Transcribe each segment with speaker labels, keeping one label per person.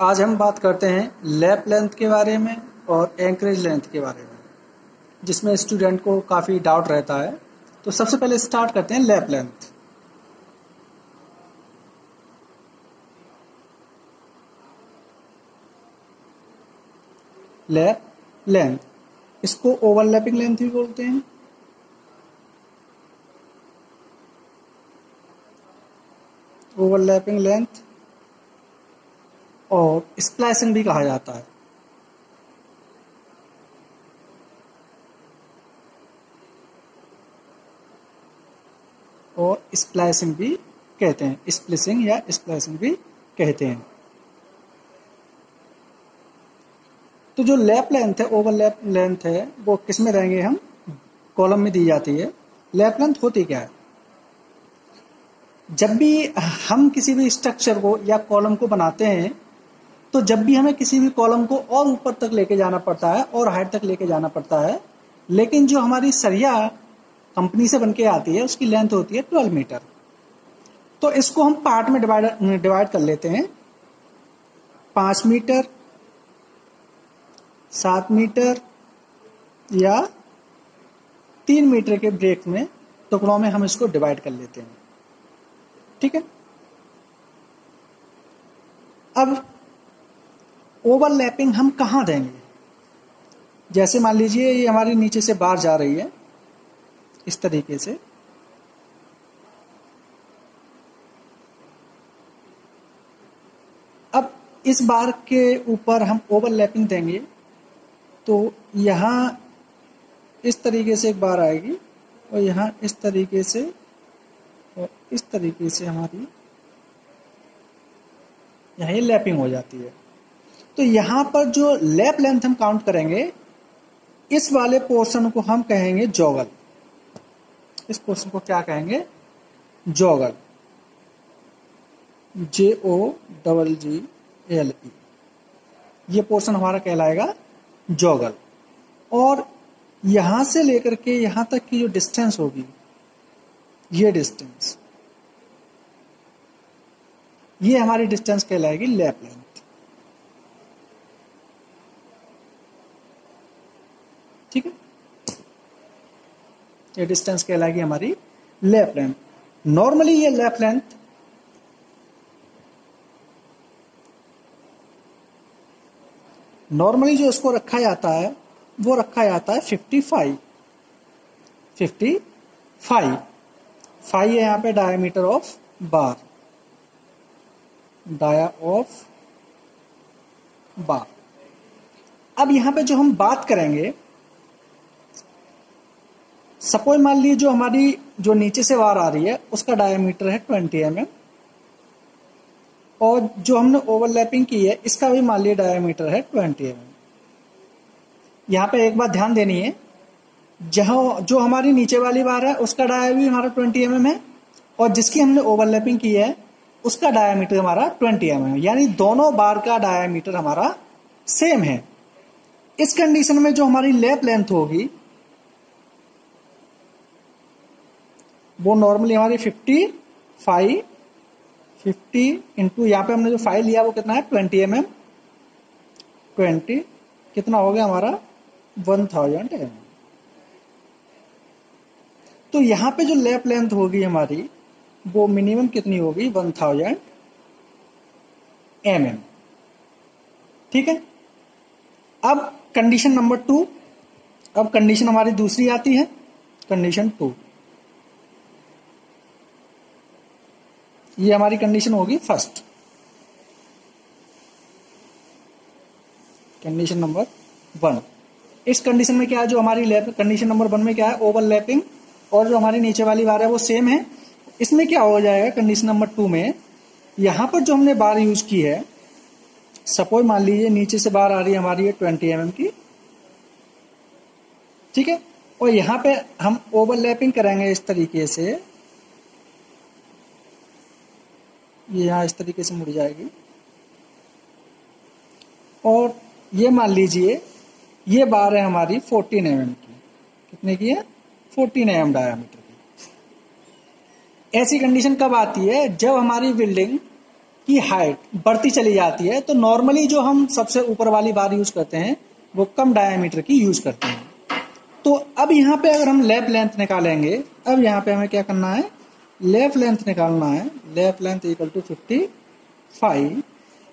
Speaker 1: आज हम बात करते हैं लैप लेंथ के बारे में और एंकरेज लेंथ के बारे में, जिसमें स्टूडेंट को काफ़ी डाउट रहता है। तो सबसे पहले स्टार्ट करते हैं लैप लेंथ। लैप लेंथ, इसको ओवरलैपिंग लेंथ भी बोलते हैं। ओवरलैपिंग लेंथ और स्प्लाइसिंग भी कहा जाता है। और स्प्लाइसिंग भी कहते हैं, स्प्लिसिंग या स्प्लाइसिंग भी कहते हैं। तो जो लैप लेंथ है ओवरलैप लेंथ है, वो किसमें रहेंगे हम? कॉलम में दी जाती है। लैप लेंथ होती क्या है? जब भी हम किसी भी स्ट्रक्चर को या कॉलम को बनाते हैं तो जब भी हमें किसी भी कॉलम को और ऊपर तक लेके जाना पड़ता है और हाइट तक लेके जाना पड़ता है, लेकिन जो हमारी सरिया कंपनी से बन के आती है, उसकी लेंथ होती है ट्वेल्व मीटर। तो इसको हम पार्ट में डिवाइड डिवाइड कर लेते हैं। पाँच मीटर, सात मीटर या तीन मीटर के ब्रेक में टुकड़ों में हम इसको डिवाइड कर लेते हैं। ठीक है? अब ओवरलैपिंग हम कहाँ देंगे? जैसे मान लीजिए ये हमारी नीचे से बाहर जा रही है, इस तरीके से। अब इस बार के ऊपर हम ओवरलैपिंग देंगे तो यहाँ इस तरीके से एक बार आएगी, और यहाँ इस तरीके से, और इस तरीके से हमारी, यहाँ लैपिंग हो जाती है। तो यहाँ पर जो लैप लेंथ हम काउंट करेंगे, इस वाले पोर्शन को हम कहेंगे जॉगल इस पोर्शन को क्या कहेंगे? Joggle J O double G L E ये पोर्शन हमारा कहलाएगा जॉगल और यहाँ से लेकर के यहाँ तक की जो डिस्टेंस होगी, ये डिस्टेंस ये हमारी डिस्टेंस कहलाएगी लैप लेंथ ठीक है? ये डिस्टेंस कहलाएगी हमारी लैप लेंथ नॉर्मली ये लैप लेंथ नॉर्मली जो इसको रखा जाता है, वो रखा जाता है 55 55 फाइव है यहाँ पे diameter of bar dia of bar अब यहाँ पे जो हम बात करेंगे सपोज़ मान लीजिए जो हमारी जो नीचे से वार आ रही है उसका डायमीटर है 20 एम mm, और जो हमने ओवरलैपिंग की है इसका भी मान लीजिए डायमीटर है 20 एम mm. यहाँ पे एक बात ध्यान देनी है जहाँ जो हमारी नीचे वाली बार है उसका डाया भी हमारा 20 एम mm है और जिसकी हमने ओवरलैपिंग की है उसका डायामीटर हमारा 20 एम mm यानी दोनों बार का डायामीटर हमारा सेम है। इस कंडीशन में जो हमारी लैप लेंथ होगी वो नॉर्मली हमारी 50 फाइव फिफ्टी इंटू यहाँ पे हमने जो फाइव लिया वो कितना है? ट्वेंटी एम एम ट्वेंटी कितना हो गया हमारा? वन थाउज़ेंड एम तो यहाँ पे जो लेप लेंथ होगी हमारी, वो मिनिमम कितनी होगी? वन थाउज़ेंड एम एम ठीक है? अब कंडीशन नंबर टू अब कंडीशन हमारी दूसरी आती है कंडीशन टू ये हमारी कंडीशन होगी फ़र्स्ट कंडीशन नंबर वन इस कंडीशन में क्या है, जो हमारी कंडीशन नंबर वन में क्या है ओवरलैपिंग और जो हमारी नीचे वाली बार है, वो सेम है। इसमें क्या हो जाएगा कंडीशन नंबर टू में, यहाँ पर जो हमने बार यूज़ की है सपोज़ मान लीजिए नीचे से बार आ रही है हमारी ट्वेंटी एम mm की। ठीक है? और यहाँ पे हम ओवरलैपिंग करेंगे इस तरीके से। ये यहाँ इस तरीके से मुड़ जाएगी। और ये मान लीजिए, ये बार है हमारी 14 एम mm की। कितने की है? 14 एम डायामीटर की। ऐसी कंडीशन कब आती है? जब हमारी बिल्डिंग की हाइट बढ़ती चली जाती है तो नॉर्मली जो हम सबसे ऊपर वाली बार यूज़ करते हैं, वो कम डायमीटर की यूज़ करते हैं। तो अब यहाँ पे अगर हम लेफ़्ट लेंथ निकालेंगे, अब यहाँ पे हमें क्या करना है? लेफ़्ट लेंथ निकालना है, left length equal to fifty five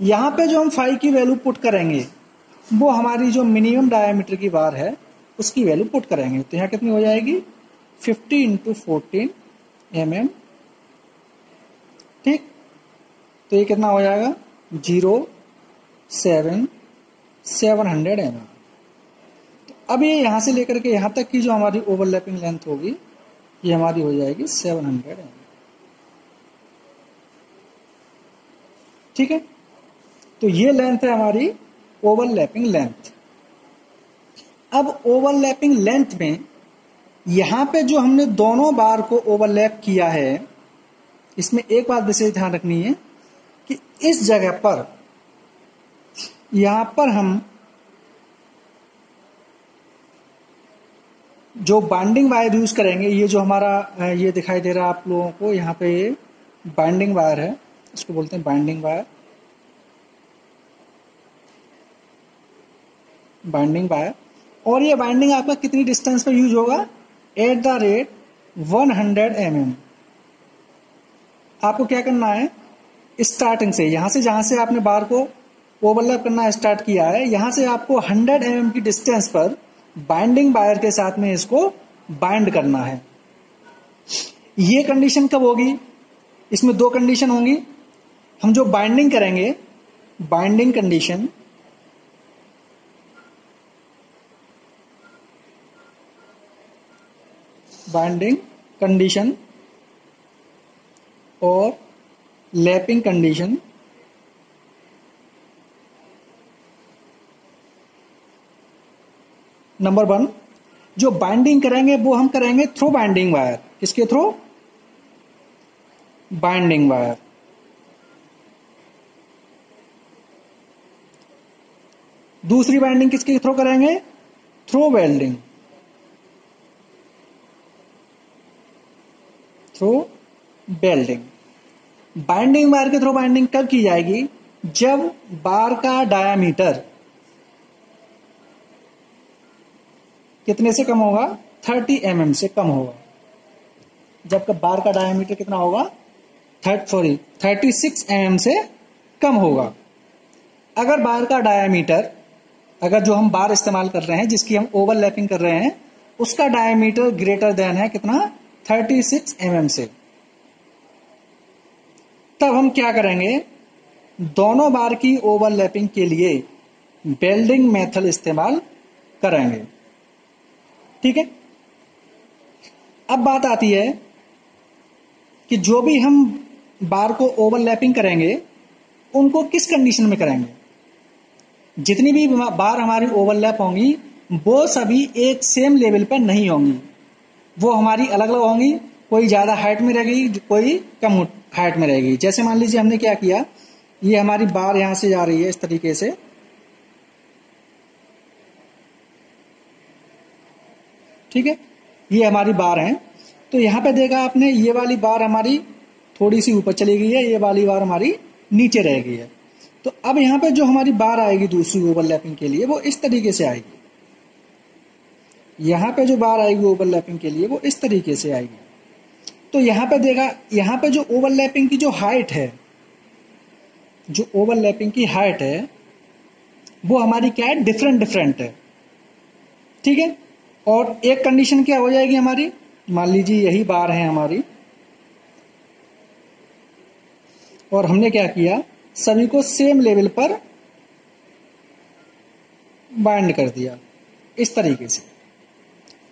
Speaker 1: यहाँ पे जो हम फाइव की वैल्यू पुट करेंगे, वो हमारी जो मिनिमम डायमीटर की बार है, उसकी वैल्यू पुट करेंगे। तो यहाँ कितनी हो जाएगी? Fifty into fourteen M M ठीक? तो ये कितना हो जाएगा? Zero seven seven hundred M M अब ये यहाँ से लेकर के यहाँ तक की जो हमारी ओवरलैपिंग लेंथ होगी ये हमारी हो जाएगी सेवन हंड्रेड एम। ठीक है? तो ये लेंथ है हमारी ओवरलैपिंग लेंथ। अब ओवरलैपिंग लेंथ में यहाँ पे जो हमने दोनों बार को ओवरलैप किया है, इसमें एक बात विशेष ध्यान रखनी है कि इस जगह पर, यहाँ पर हम जो बाइंडिंग वायर यूज़ करेंगे, ये जो हमारा ये दिखाई दे रहा है आप लोगों को, यहाँ पे ये बाइंडिंग वायर है। इसको बोलते हैं बाइंडिंग वायर बाइंडिंग वायर और ये बाइंडिंग आपका कितनी डिस्टेंस पर यूज़ होगा? At the rate 100 hundred mm आपको क्या करना है? स्टार्टिंग से, यहाँ से जहाँ से आपने बार को ओवरलैप करना स्टार्ट किया है, यहाँ से आपको 100 mm की डिस्टेंस पर बाइंडिंग वायर के साथ में इसको बाइंड करना है। ये कंडीशन कब होगी? इसमें दो कंडीशन होंगी। हम जो बाइंडिंग करेंगे बाइंडिंग कंडीशन बाइंडिंग कंडीशन और लैपिंग कंडीशन नंबर वन, जो बाइंडिंग करेंगे, वो हम करेंगे थ्रू बाइंडिंग वायर किसके थ्रू बाइंडिंग वायर दूसरी बाइंडिंग किसके थ्रू करेंगे? Through welding through welding binding wire के थ्रू बाइंडिंग कब की जाएगी? जब बार का डायामीटर कितने से कम होगा? 30 एम mm से कम होगा। जबकि बार का डायमीटर कितना होगा? थर्ट सॉरी 36 एम mm से कम होगा। अगर बार का डायमीटर अगर जो हम बार इस्तेमाल कर रहे हैं, जिसकी हम ओवरलैपिंग कर रहे हैं, उसका डायमीटर ग्रेटर देन है कितना? 36 एम mm से। तब हम क्या करेंगे? दोनों बार की ओवरलैपिंग के लिए बेल्डिंग मेथड इस्तेमाल करेंगे। ठीक है? अब बात आती है कि जो भी हम बार को ओवरलैपिंग करेंगे, उनको किस कंडीशन में करेंगे? जितनी भी बार हमारी ओवरलैप होंगी, वो सभी एक सेम लेवल पर नहीं होंगी। वो हमारी अलग अलग होंगी, कोई ज़्यादा हाइट में रहेगी, कोई कम हाइट में रहेगी। जैसे मान लीजिए हमने क्या किया, ये हमारी बार यहाँ से जा रही है, इस तरीके से। ठीक है? ये हमारी बार है। तो यहाँ पे देखा आपने, ये वाली बार हमारी थोड़ी सी ऊपर चली गई है, ये वाली बार हमारी नीचे रह गई है। तो अब यहाँ पे जो हमारी बार आएगी दूसरी ओवरलैपिंग के लिए, वो इस तरीके से आएगी। यहाँ पे जो बार आएगी ओवरलैपिंग के लिए, वो इस तरीके से आएगी। तो यहाँ पे देखा, यहाँ पे जो ओवरलैपिंग की जो हाइट है, जो ओवरलैपिंग की हाइट है, वो हमारी क्या है? डिफरेंट डिफरेंट है। ठीक है? और एक कंडीशन क्या हो जाएगी हमारी? मान लीजिए यही बार है हमारी। और हमने क्या किया? सभी को सेम लेवल पर बाइंड कर दिया। इस तरीके से।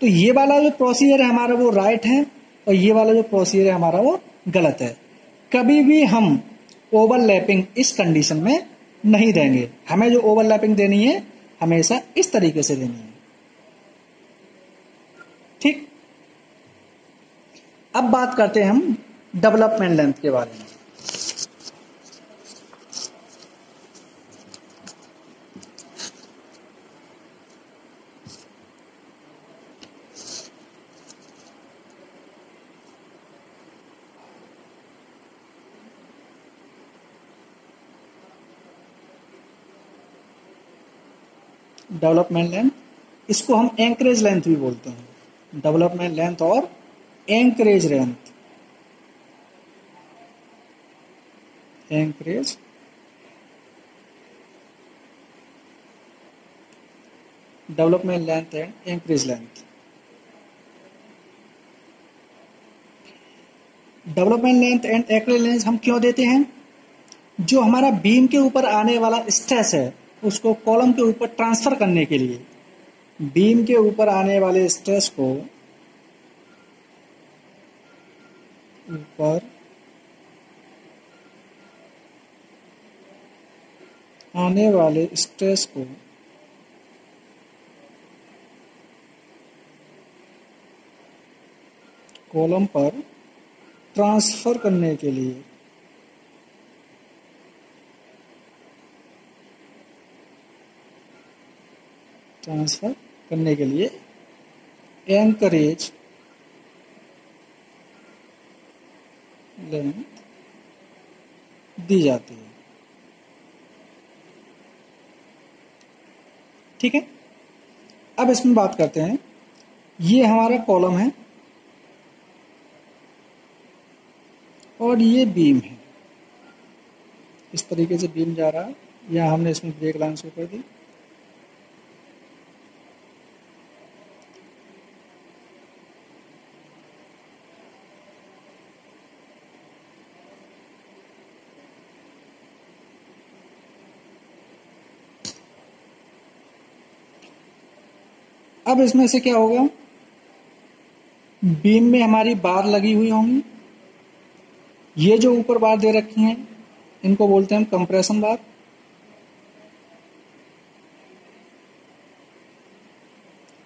Speaker 1: तो ये वाला जो प्रोसीजर है हमारा वो राइट है और ये वाला जो प्रोसीजर है हमारा वो गलत है। कभी भी हम ओवरलैपिंग इस कंडीशन में नहीं देंगे। हमें जो ओवरलैपिंग देनी है हमेशा इस तरीके से देनी है। ठीक? अब बात करते हैं हम डेवलपमेंट लेंथ के बारे में। डेवलपमेंट लेंथ इसको हम एंकरेज लेंथ भी बोलते हैं। डेवलपमेंट लेंथ और anchorage length anchorage development length and anchorage length development length and anchorage length हम क्यों देते हैं? जो हमारा बीम के ऊपर आने वाला स्ट्रेस है, उसको कॉलम के ऊपर ट्रांसफ़र करने के लिए। बीम के ऊपर आने वाले स्ट्रेस को ऊपर आने वाले स्ट्रेस को कॉलम पर ट्रांसफ़र करने के लिए ट्रांसफ़र करने के लिए एंकरेज लेंथ दी जाती है। ठीक है? अब इसमें बात करते हैं। ये हमारा कॉलम है और ये बीम है। इस तरीके से बीम जा रहा है। या हमने इसमें ब्रेक लाइन शो कर दी। अब इसमें से क्या होगा? बीम में हमारी बार लगी हुई होंगी। ये जो ऊपर बार दे रखी हैं, इनको बोलते हैं कंप्रेशन बार।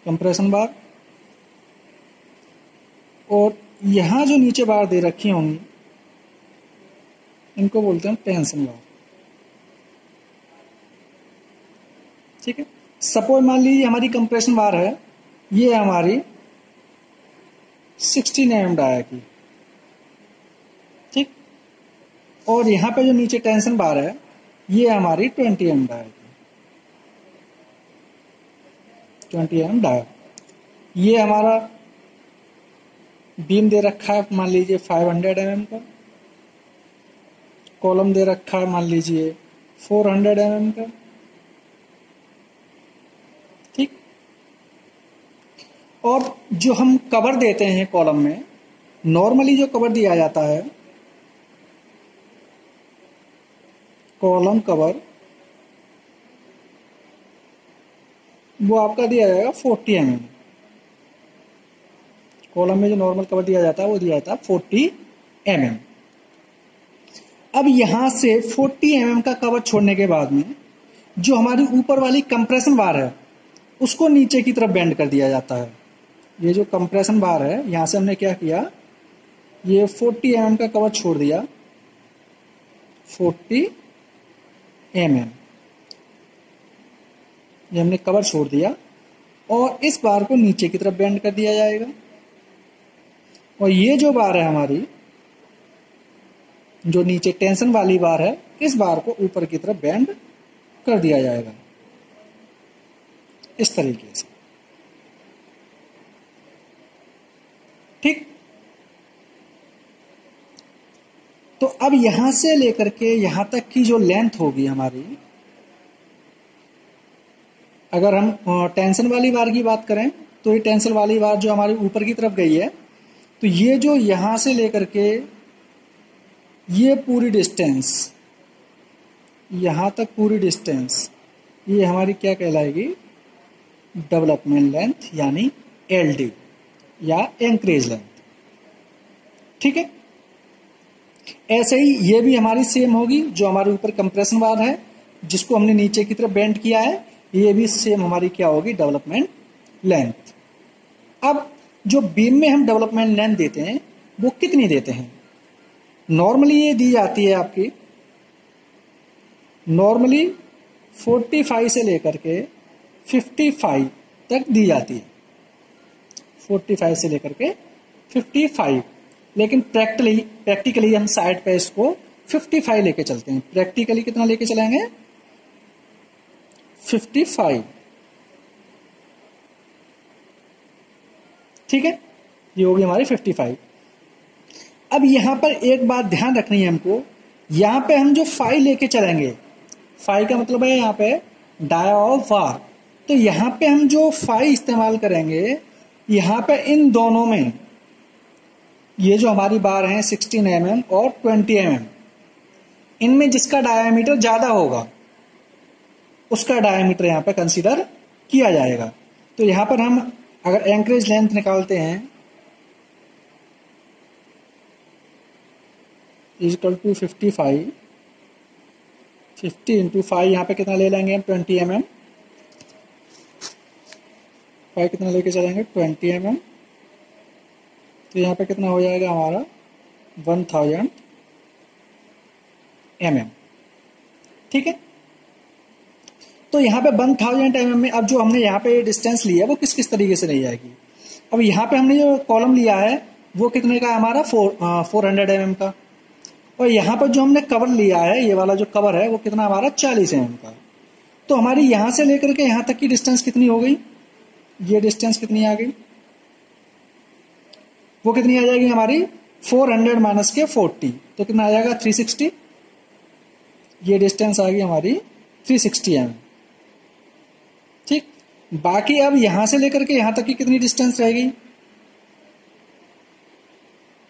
Speaker 1: कंप्रेशन बार। और यहाँ जो नीचे बार दे रखी होंगी, इनको बोलते हैं टेंशन बार। ठीक है? सपोज़ मान लीजिए हमारी कंप्रेशन बार है, ये हमारी 16 एम डाया की। ठीक? और यहाँ पे जो नीचे टेंशन बार है, ये हमारी 20 एम डाया की। 20 एम डाया ये हमारा बीम दे रखा है, मान लीजिए 500 हंड्रेड एम का। कॉलम दे रखा है, मान लीजिए 400 एम का। और जो हम कवर देते हैं कॉलम में नॉर्मली जो कवर दिया जाता है कॉलम कवर वो आपका दिया जाएगा फोर्टी एम एम कॉलम में जो नॉर्मल कवर दिया जाता है, वो दिया जाता है फोर्टी एम अब यहाँ से फोर्टी एम का कवर छोड़ने के बाद में, जो हमारी ऊपर वाली कंप्रेशन बार है उसको नीचे की तरफ़ बेंड कर दिया जाता है। ये जो कंप्रेशन बार है, यहाँ से हमने क्या किया? ये 40 एम mm का कवर छोड़ दिया। 40 एम mm. ये हमने कवर छोड़ दिया और इस बार को नीचे की तरफ़ बेंड कर दिया जाएगा। और ये जो बार है हमारी, जो नीचे टेंशन वाली बार है, इस बार को ऊपर की तरफ़ बेंड कर दिया जाएगा। इस तरीके से। ठीक? तो अब यहाँ से लेकर के यहाँ तक की जो लेंथ होगी हमारी, अगर हम टेंशन वाली बार की बात करें तो ये टेंशन वाली बार जो हमारी ऊपर की तरफ़ गई है तो ये जो यहाँ से लेकर के ये पूरी डिस्टेंस यहाँ तक पूरी डिस्टेंस ये हमारी क्या कहलाएगी? डेवलपमेंट लेंथ यानी एलडी या एंकरेज लेंथ ठीक है? ऐसे ही ये भी हमारी सेम होगी जो हमारे ऊपर कंप्रेशन वार है, जिसको हमने नीचे की तरफ़ बेंड किया है, ये भी सेम हमारी क्या होगी? डेवलपमेंट लेंथ अब जो बीम में हम डेवलपमेंट लेंथ देते हैं, वो कितनी देते हैं? नॉर्मली ये दी जाती है आपकी नॉर्मली 45 से लेकर के 55 तक दी जाती है। 45 से लेकर के 55 लेकिन प्रैक्टिकली प्रैक्टिकली हम साइड पे इसको 55 लेके चलते हैं। प्रैक्टिकली कितना लेके चलेंगे 55 ठीक है? ये होगी हमारी 55 अब यहाँ पर एक बात ध्यान रखनी है हमको। यहाँ पे हम जो फाइव लेके चलेंगे फाइव का मतलब है यहाँ पे डाया ऑफ़ वार तो यहाँ पे हम जो फाइव इस्तेमाल करेंगे यहाँ पे इन दोनों में ये जो हमारी बार है 16 एम mm और 20 एम mm, इनमें जिसका डायामीटर ज़्यादा होगा उसका डायामीटर यहाँ पे कंसीडर किया जाएगा। तो यहाँ पर हम अगर एंकरेज लेंथ निकालते हैं equal to fifty five fifty into five यहाँ पे कितना ले लेंगे हम? ट्वेंटी एम एम फाइव कितना लेके चलेंगे? ट्वेंटी एम एम तो यहाँ पे कितना हो जाएगा हमारा? वन थाउज़ेंड एम एम ठीक है? तो यहाँ पे वन थाउज़ेंड एम में अब जो हमने यहाँ पे डिस्टेंस लिया है, वो किस किस तरीके से नहीं जाएगी? अब यहाँ पे हमने जो कॉलम लिया है, वो कितने का है हमारा? Four four hundred M M का। और यहाँ पर जो हमने कवर लिया है, ये वाला जो कवर है, वो कितना हमारा? चालीस एम का। तो हमारी यहाँ से लेकर के यहाँ तक की डिस्टेंस कितनी हो गई? ये डिस्टेंस कितनी आ गई? वो कितनी आ जाएगी हमारी? 400 हंड्रेड माइनस के 40 तो कितना आ जाएगा? 360 ये डिस्टेंस आ गई हमारी 360 सिक्सटी एम ठीक? बाकी अब यहाँ से लेकर के यहाँ तक की कितनी डिस्टेंस रहेगी?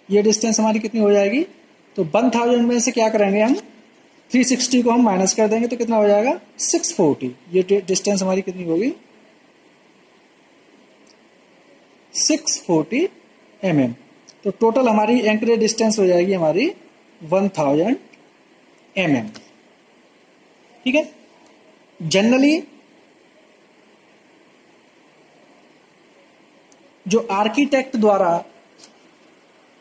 Speaker 1: ये डिस्टेंस हमारी कितनी हो जाएगी? तो वन थाउज़ेंड में से क्या करेंगे हम? 360 को हम माइनस कर देंगे तो कितना हो जाएगा? 640 ये डिस्टेंस हमारी कितनी होगी? 640 mm तो टोटल हमारी एंकरेज डिस्टेंस हो जाएगी हमारी 1000 mm ठीक है? जनरली जो आर्किटेक्ट द्वारा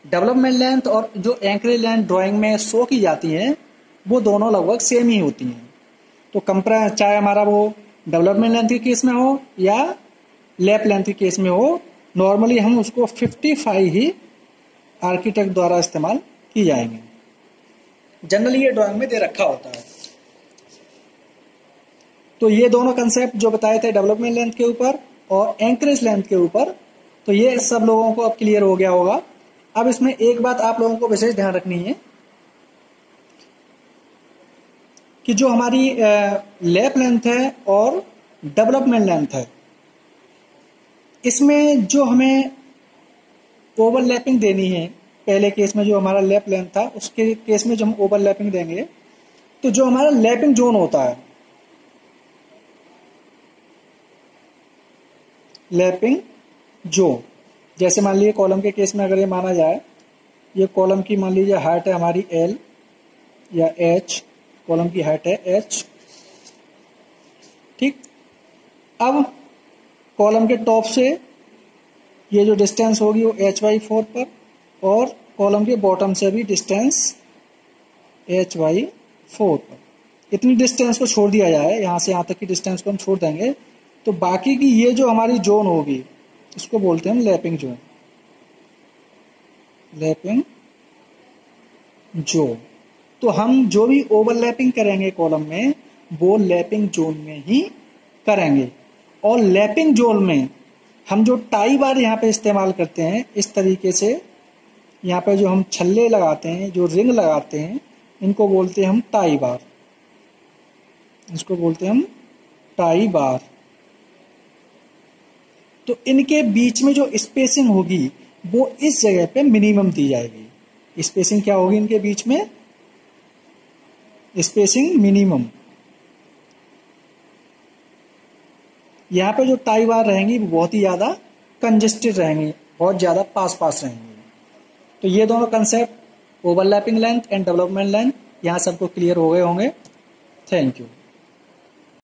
Speaker 1: डेवलपमेंट लेंथ और जो एंकरेज लेंथ ड्राइंग में शो की जाती है, वो दोनों लगभग सेम ही होती हैं। तो कंपरा चाहे हमारा वो डेवलपमेंट लेंथ के केस में हो या लेप लेंथ के केस में हो नॉर्मली हम उसको 55 ही आर्किटेक्ट द्वारा इस्तेमाल की जाएँगे। जनरली ये ड्राइंग में दे रखा होता है। तो ये दोनों कंसेप्ट जो बताए थे डेवलपमेंट लेंथ के ऊपर और एंकरेज लेंथ के ऊपर तो ये सब लोगों को अब क्लियर हो गया होगा। अब इसमें एक बात आप लोगों को विशेष ध्यान रखनी है कि जो हमारी लैप लेंथ है और डेवलपमेंट लेंथ है इसमें जो हमें ओवरलैपिंग देनी है, पहले केस में जो हमारा लैप लेंथ था, उसके केस में जो हम ओवरलैपिंग देंगे तो जो हमारा लैपिंग जोन होता है लैपिंग जोन जैसे मान लीजिए कॉलम के केस में अगर ये माना जाए, ये कॉलम की मान लीजिए हाइट है हमारी एल या एच कॉलम की हाइट है एच ठीक? अब कॉलम के टॉप से ये जो डिस्टेंस होगी वो एच वाई फोर पर और कॉलम के बॉटम से भी डिस्टेंस एच वाई फोर पर। इतनी डिस्टेंस को छोड़ दिया जाए, यहाँ से यहाँ तक की डिस्टेंस को हम छोड़ देंगे तो बाकी की ये जो हमारी जोन होगी इसको बोलते हैं लैपिंग जोन। Lapping zone. तो हम जो भी ओवरलैपिंग करेंगे कॉलम में, वो लैपिंग जोन में ही करेंगे। और लैपिंग जोन में हम जो टाई बार यहाँ पे इस्तेमाल करते हैं, इस तरीके से यहाँ पे जो हम छल्ले लगाते हैं, जो रिंग लगाते हैं, इनको बोलते हैं हम टाई बार। इसको बोलते हैं हम टाई बार। तो इनके बीच में जो स्पेसिंग होगी, वो इस जगह पे मिनिमम दी जाएगी। स्पेसिंग क्या होगी इनके बीच में? स्पेसिंग मिनिमम यहाँ पे जो टाई वायर रहेंगी, वो बहुत ही ज़्यादा कंजेस्टेड रहेंगी, बहुत ज़्यादा पास पास रहेंगी। तो ये दोनों concept overlapping length and development length यहाँ सबको क्लियर हो गए होंगे। Thank you